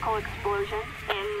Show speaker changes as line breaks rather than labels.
chemical explosion in